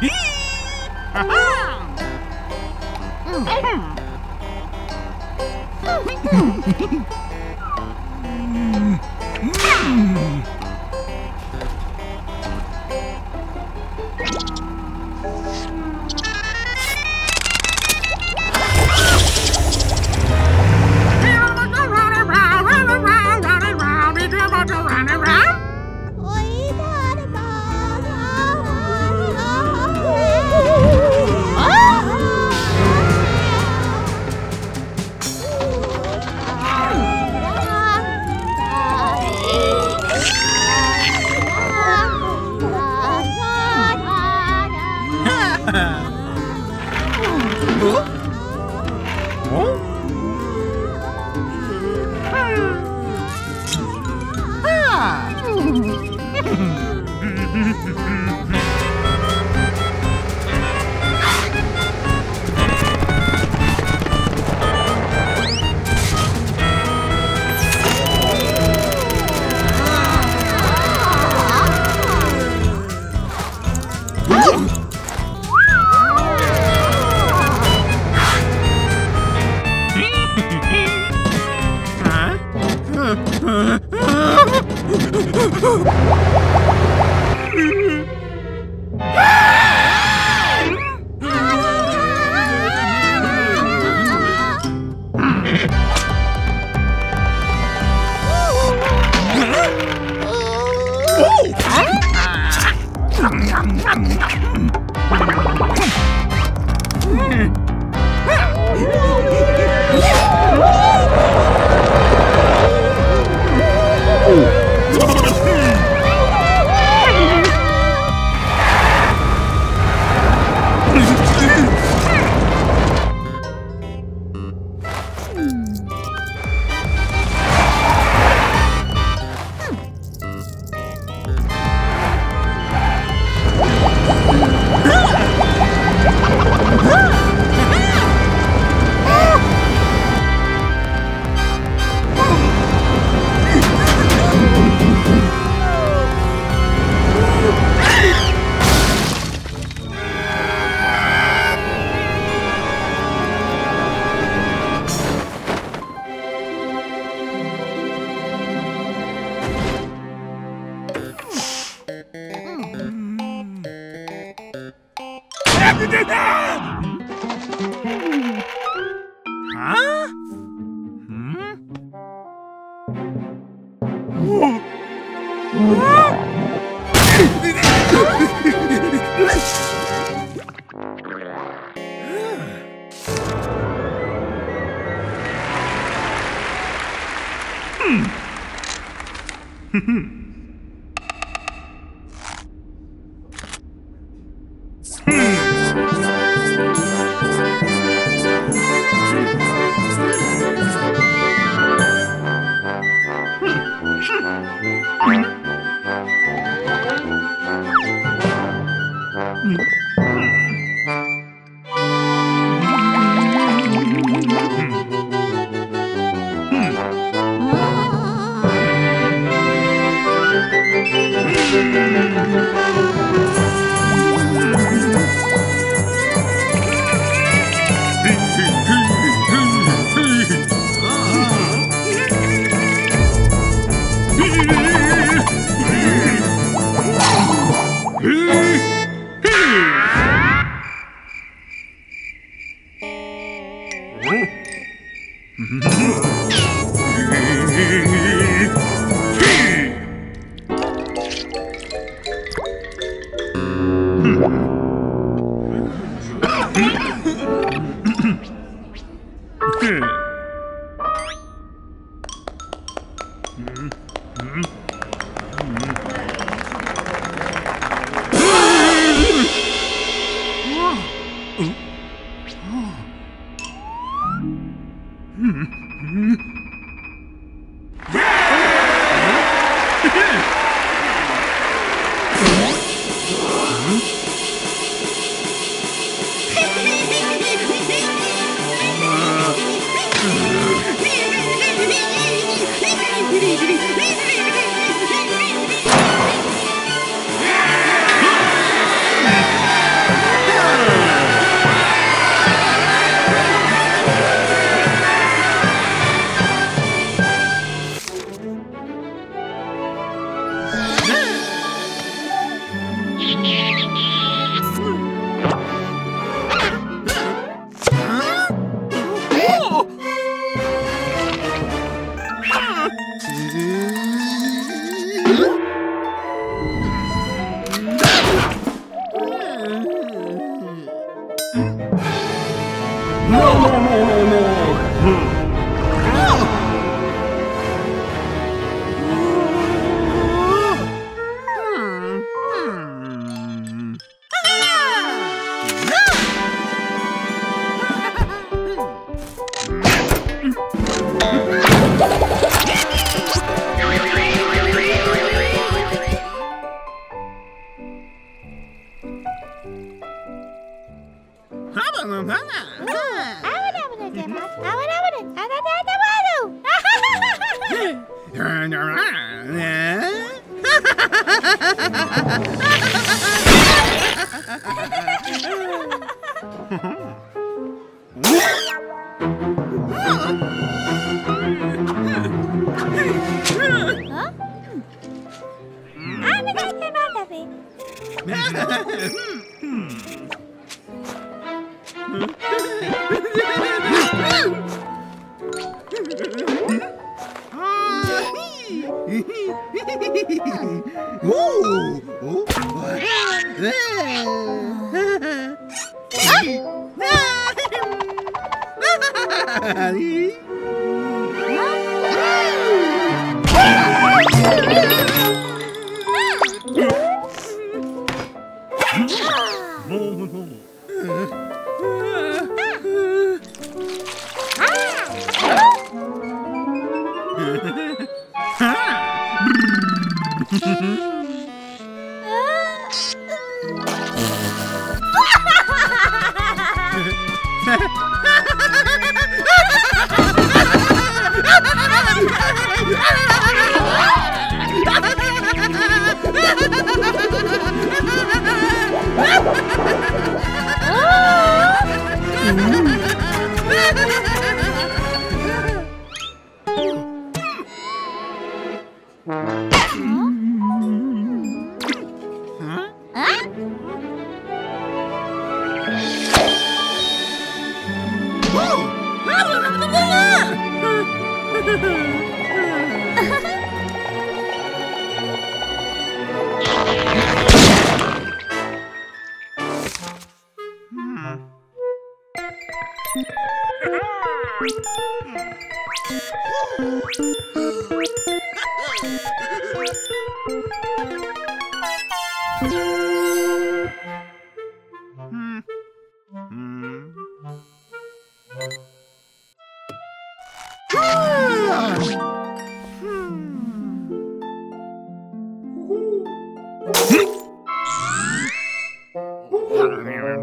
Mm-hmm. Hmm. hmm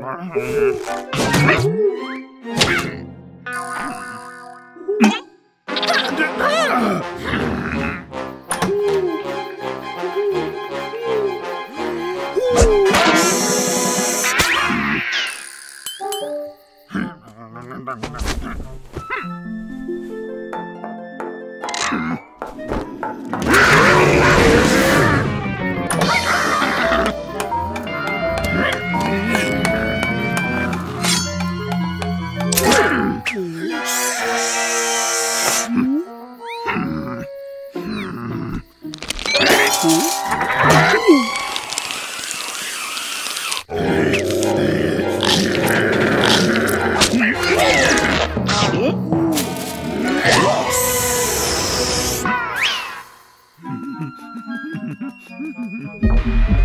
Mm-hmm. Mm-hmm.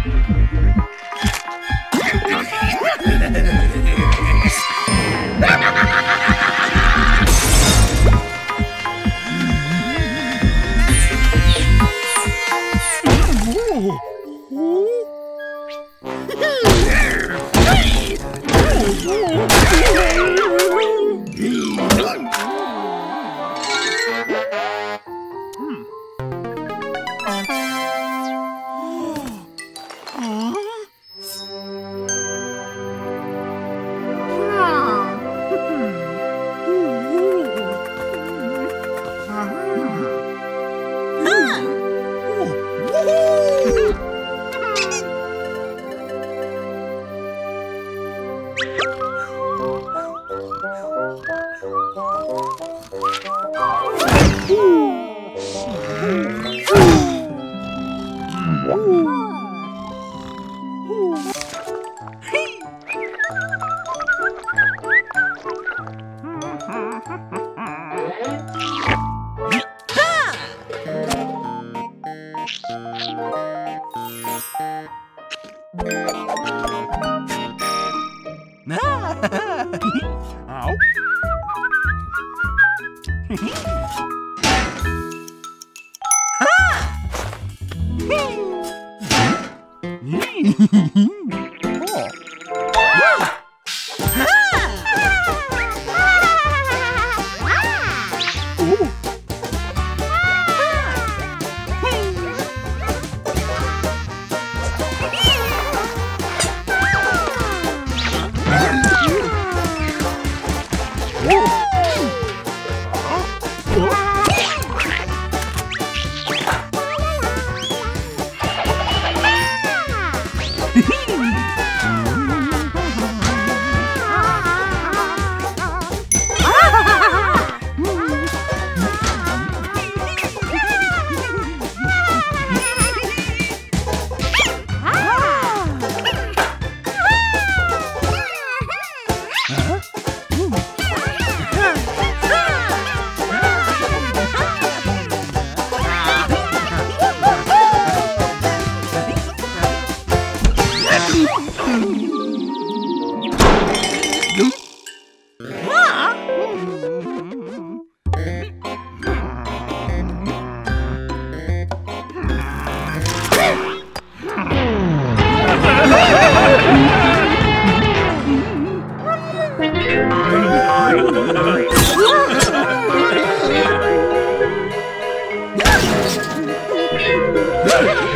Hey!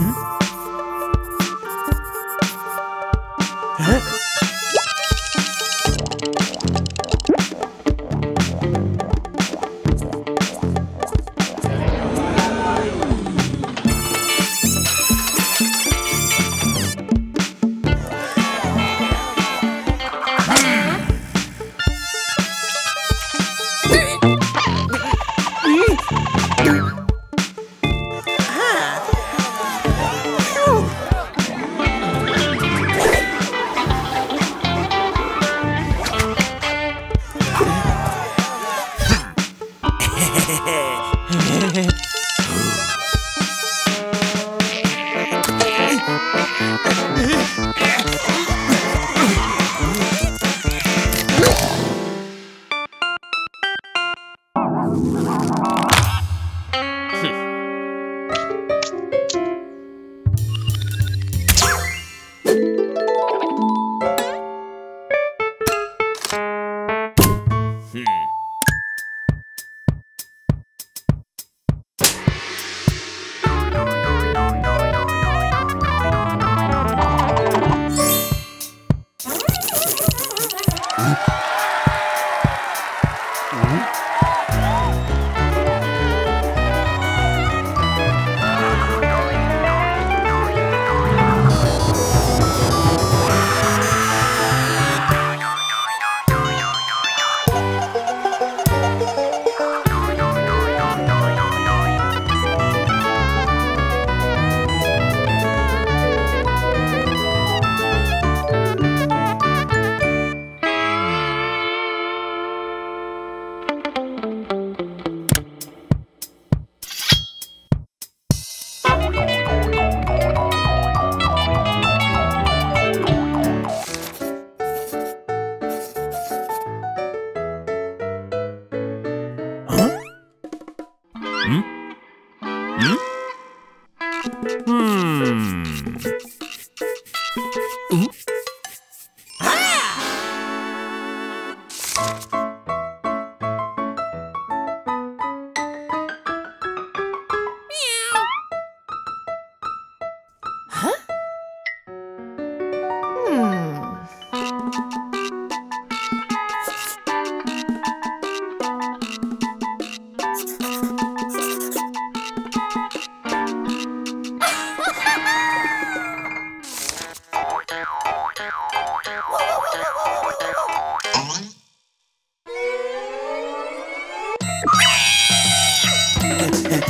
Mm-hmm.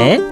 네.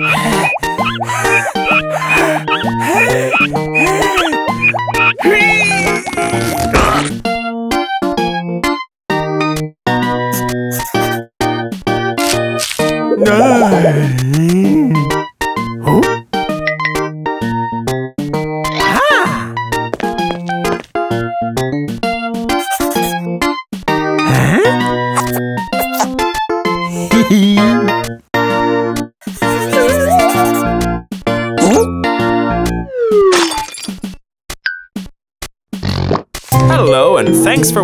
はい。